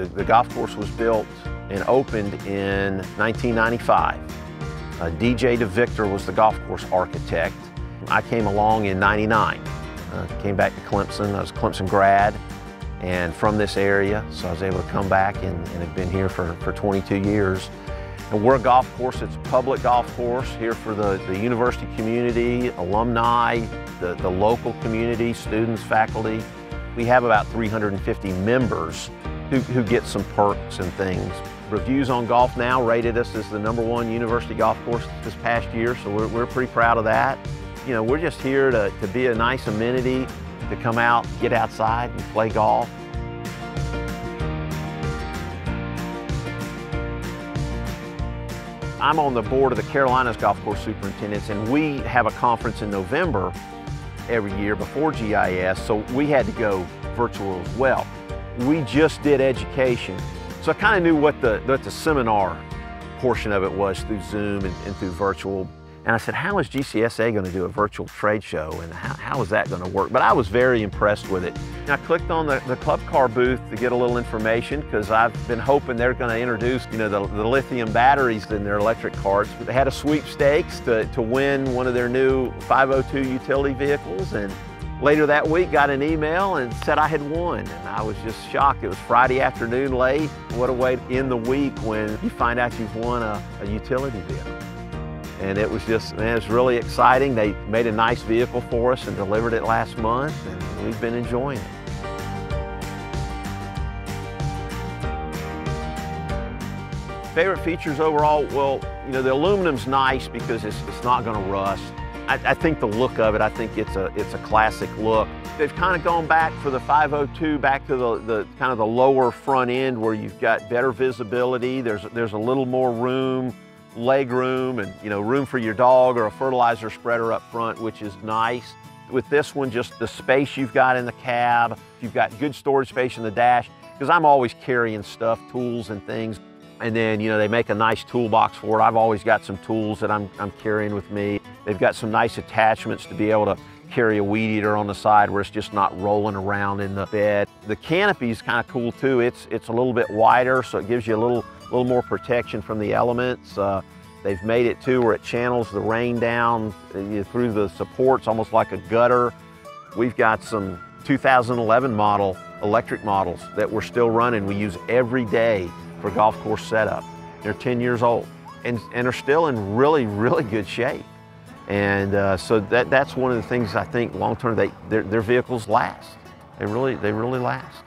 The, the golf course was built and opened in 1995. Uh, DJ DeVictor was the golf course architect. I came along in 99. Uh, came back to Clemson. I was a Clemson grad and from this area, so I was able to come back and, and have been here for, for 22 years. And we're a golf course, it's a public golf course here for the, the university community, alumni, the, the local community, students, faculty. We have about 350 members who, who get some perks and things. Reviews on Golf Now rated us as the number one university golf course this past year, so we're, we're pretty proud of that. You know, we're just here to, to be a nice amenity, to come out, get outside and play golf. I'm on the board of the Carolinas Golf Course Superintendents and we have a conference in November every year before GIS, so we had to go virtual as well. We just did education, so I kind of knew what the, what the seminar portion of it was through Zoom and, and through virtual and I said, how is GCSAA going to do a virtual trade show and how, how is that going to work? But I was very impressed with it. And I clicked on the, the Club Car booth to get a little information because I've been hoping they're going to introduce, you know, the, the, lithium batteries in their electric cars. They had a sweepstakes to, to win one of their new 502 utility vehicles. And later that week got an email and said I had won. And I was just shocked. It was Friday afternoon late. What a way to end the week when you find out you've won a, a utility vehicle and it was just, man, it's really exciting. They made a nice vehicle for us and delivered it last month, and we've been enjoying it. Favorite features overall, well, you know, the aluminum's nice because it's, it's not gonna rust. I, I, think the look of it, I think it's a, it's a classic look. They've kind of gone back for the 502, back to the, the kind of the lower front end where you've got better visibility. There's, there's a little more room leg room and you know room for your dog or a fertilizer spreader up front, which is nice. With this one, just the space you've got in the cab, you've got good storage space in the dash, because I'm always carrying stuff, tools and things. And then, you know, they make a nice toolbox for it. I've always got some tools that I'm, I'm carrying with me. They've got some nice attachments to be able to carry a weed eater on the side where it's just not rolling around in the bed. The canopy is kind of cool too. It's, it's a little bit wider, so it gives you a little little more protection from the elements. Uh, they've made it too where it channels the rain down uh, through the supports, almost like a gutter. We've got some 2011 model electric models that we're still running. We use every day for golf course setup. They're 10 years old and, and are still in really, really good shape. And uh, so that, that's one of the things I think long term, they, their, their vehicles last. They really, they really last.